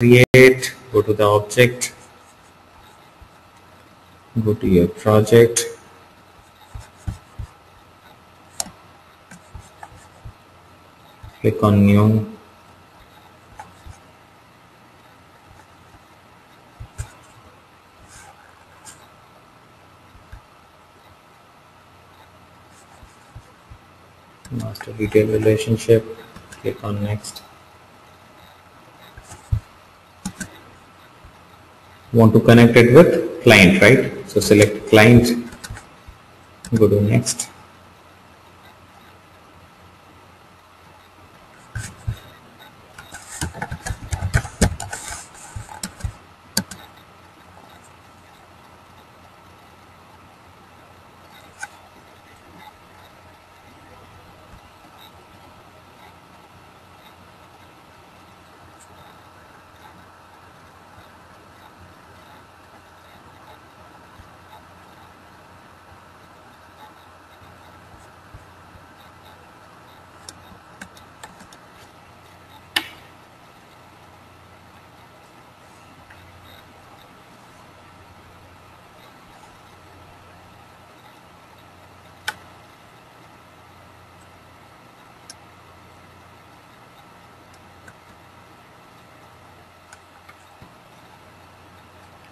create, go to the object, go to your project, click on new, master detail relationship. Click on next want to connect it with client right? So select client go to next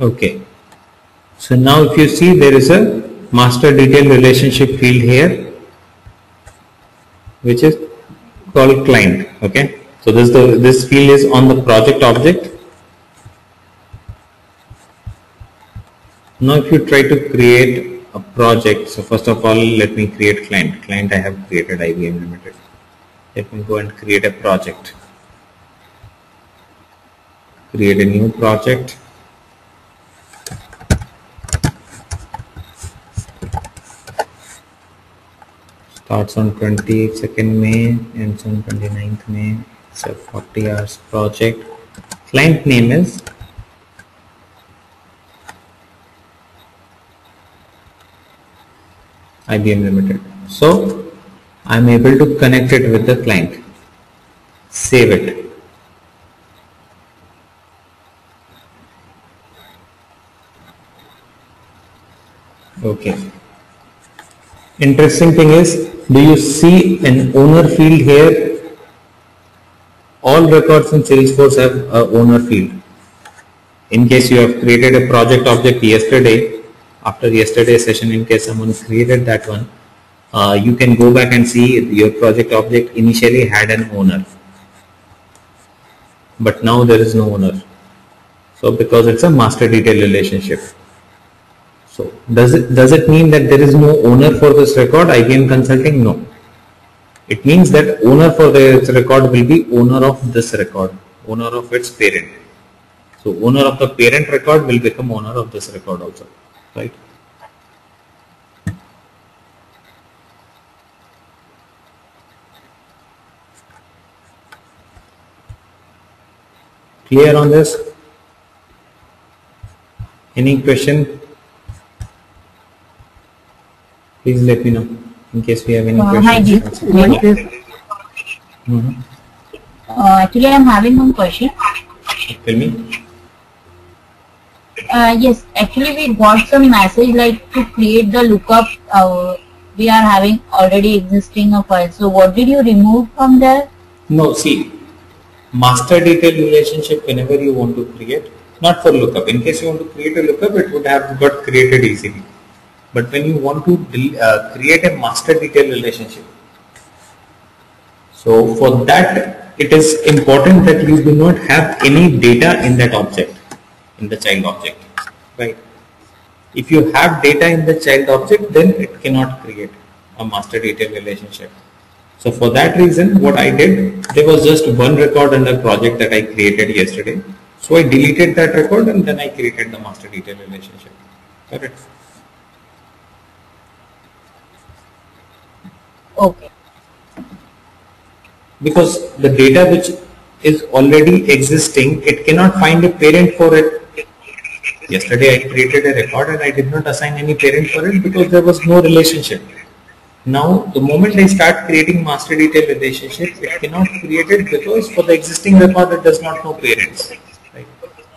okay. So now if you see there is a master detail relationship field here which is called client. Okay. So this the this field is on the project object. Now if you try to create a project so first of all let me create client. Client I have created IBM limited. Let me go and create a project. Create a new project starts on 22nd May ends on 29th May. It's a 40 hours project. Client name is? IBM Limited. So I'm able to connect it with the client. Save it. Okay. Interesting thing is do you see an owner field here? All records in salesforce have a owner field. In case you have created a project object yesterday after yesterday's session in case someone created that one uh, you can go back and see your project object initially had an owner. But now there is no owner. So because it's a master detail relationship so does it does it mean that there is no owner for this record IBM Consulting? No. It means that owner for this record will be owner of this record, owner of its parent. So owner of the parent record will become owner of this record also, right? Clear on this? Any question? Please let me know in case we have any Uh, hi, questions. Mhm. Uh, actually, I'm having one question. Tell me. Uh, yes, actually, we got some message like to create the lookup. Uh, we are having already existing a file. So, what did you remove from there? No, see, master detail relationship whenever you want to create, not for lookup. In case you want to create a lookup, it would have got created easily. But when you want to uh, create a master detail relationship, so for that, it is important that you do not have any data in that object, in the child object, right? If you have data in the child object, then it cannot create a master detail relationship. So for that reason, what I did, there was just one record under project that I created yesterday. So I deleted that record and then I created the master detail relationship. Correct. Okay. Because the data which is already existing, it cannot find a parent for it. Yesterday I created a record and I did not assign any parent for it because there was no relationship. Now the moment I start creating master detail relationship, it cannot create it because for the existing record it does not know parents.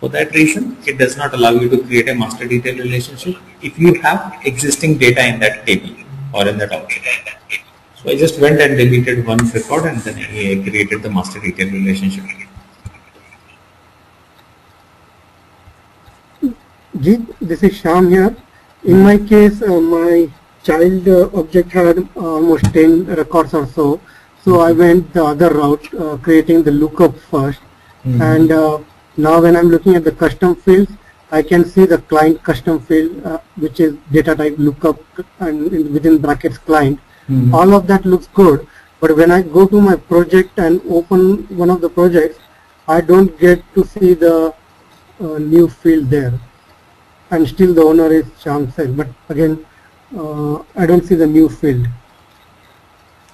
For that reason, it does not allow you to create a master detail relationship if you have existing data in that table or in that object. So I just went and deleted one record and then I created the master detail relationship. Jeet, this is Sham here. In my case, uh, my child uh, object had almost 10 records or so. So I went the other route, uh, creating the lookup 1st Mhm. And uh, now when I'm looking at the custom fields, I can see the client custom field, uh, which is data type lookup and within brackets client. Mhm. All of that looks good. But when I go to my project and open one of the projects, I don't get to see the uh, new field there. And still the owner is Shamsel. But again, uh, I don't see the new field.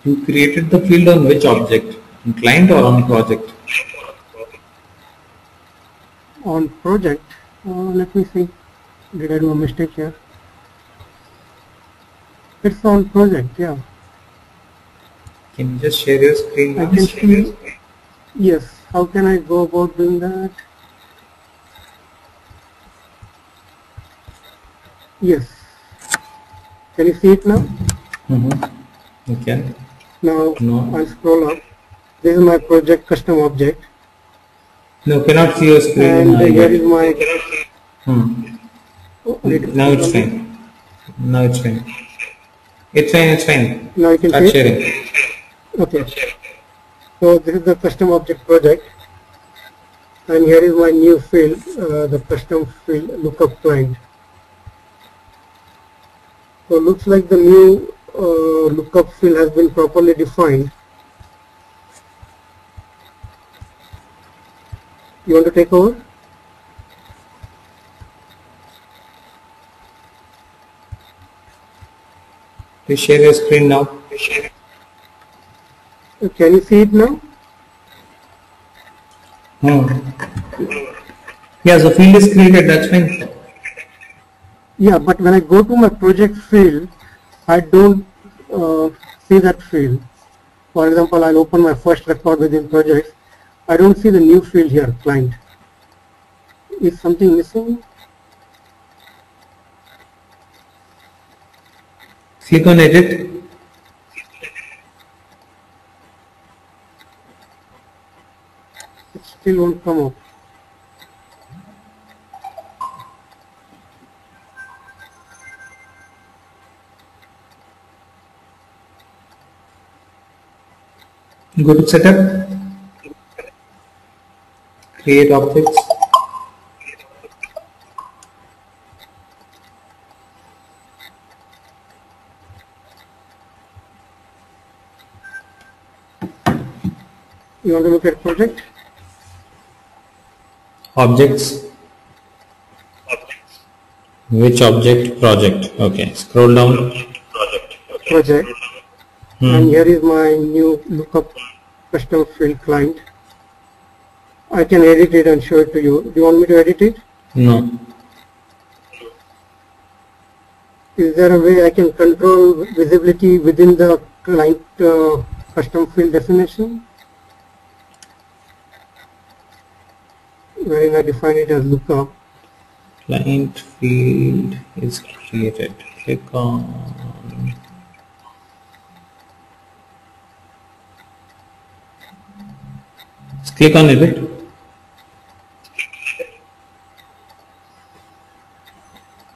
You created the field on which object? On client or on project? On project, uh, let me see. Did I do a mistake here? It's on project, yeah. Can you just share your screen I now? can see. Yes. How can I go about doing that? Yes. Can you see it now? Mm-hmm. You can. Now No. I'll scroll up. This is my project custom object, No, cannot see your screen. and here is my. Hmm. oh. Now it's fine. Now it's fine. It's fine, it's fine. Now you can Start sharing. Okay. So this is the custom object project, and here is my new field, uh, the custom field lookup client. So looks like the new uh, lookup field has been properly defined. You want to take over? Please share your screen now. Can you see it now? Hmm. Yeah, so field is created, that's fine. Yeah, but when I go to my project field, I don't uh, see that field. For example, I'll open my first record within projects. I don't see the new field here, client. Is something missing? Click on edit. It still won't come up. Go to setup. Create objects. You want to look at project? Objects. objects Which object? Project. Okay. Scroll down. Project. Hmm. And here is my new lookup custom field client. I can edit it and show it to you. Do you want me to edit it? No. Is there a way I can control visibility within the client uh, custom field definition? Wherein I define it as lookup. Client field is created. Click on. Click on edit.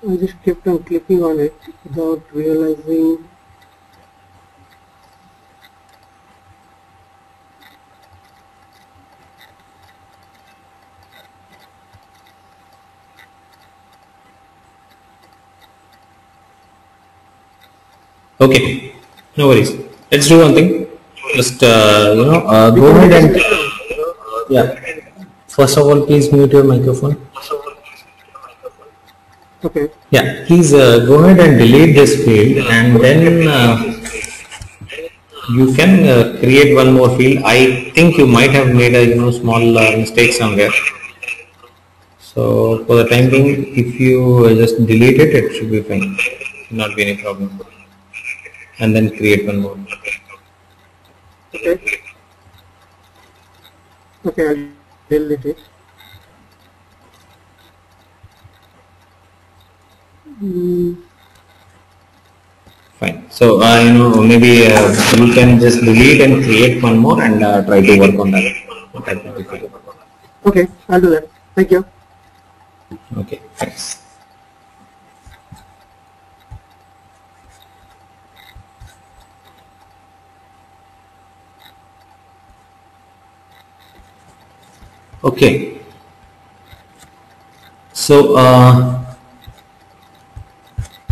I just kept on clicking on it without realizing Okay. No worries. Let's do one thing. Just uh, you know, uh, go ahead and yeah. First of all, please mute your microphone. okay. Yeah, please uh, go ahead and delete this field and then uh, you can uh, create one more field. I think you might have made a you know small uh, mistake somewhere. So for the time being, if you uh, just delete it, it should be fine. Not be any problem and then create one more. Okay. Okay, I'll delete it. Mm. Fine. So uh, you know maybe uh, you can just delete and create one more and uh, try to work on that. Okay, I'll do that. Thank you. Okay, thanks. Okay. So, uh,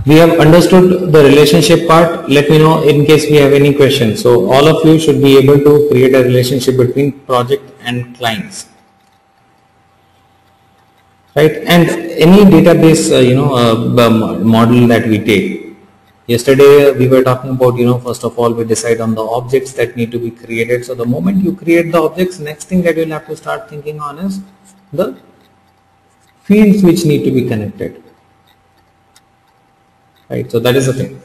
we have understood the relationship part. Let me know in case we have any questions. So, all of you should be able to create a relationship between project and clients right and any database uh, you know uh, model that we take yesterday we were talking about you know first of all we decide on the objects that need to be created. So the moment you create the objects next thing that you'll have to start thinking on is the fields which need to be connected. Right? So that is the thing.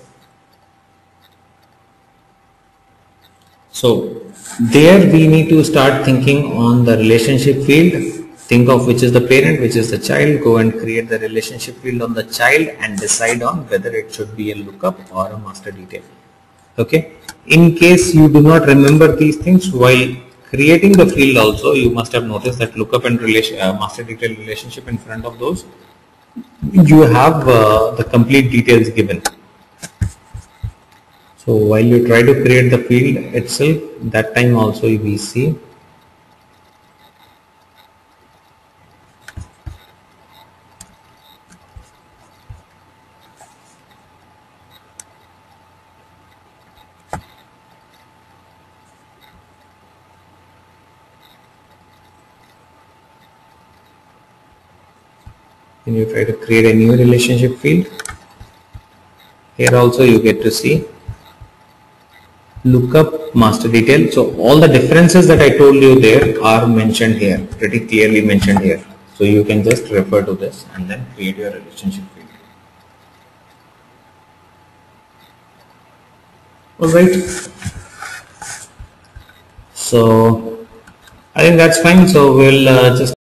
So there we need to start thinking on the relationship field think of which is the parent, which is the child, go and create the relationship field on the child and decide on whether it should be a lookup or a master detail. Okay. In case you do not remember these things while creating the field also, you must have noticed that lookup and relation, uh, master detail relationship in front of those, you have uh, the complete details given. So while you try to create the field itself, that time also we see when you try to create a new relationship field here also you get to see. Lookup master detail. So all the differences that I told you there are mentioned here pretty clearly mentioned here. So you can just refer to this and then create your relationship field. Alright so I think that's fine. So we'll uh, just